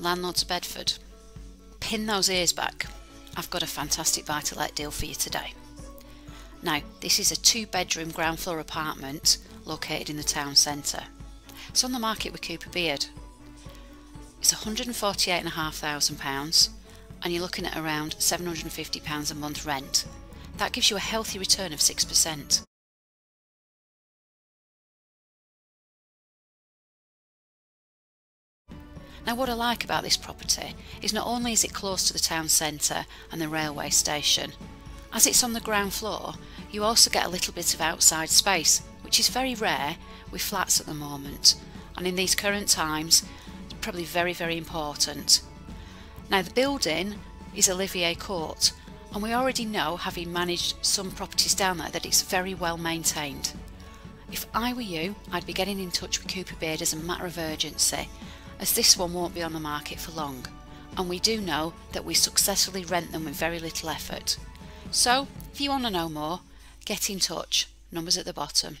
landlords of Bedford. Pin those ears back. I've got a fantastic buy to let deal for you today. Now, this is a two bedroom ground floor apartment located in the town centre. It's on the market with Cooper Beard. It's £148,500 and you're looking at around £750 a month rent. That gives you a healthy return of 6%. Now what I like about this property is not only is it close to the town centre and the railway station, as it's on the ground floor you also get a little bit of outside space which is very rare with flats at the moment and in these current times it's probably very very important. Now the building is Olivier Court and we already know having managed some properties down there that it's very well maintained. If I were you I'd be getting in touch with Cooper Beard as a matter of urgency as this one won't be on the market for long and we do know that we successfully rent them with very little effort. So if you want to know more get in touch, numbers at the bottom.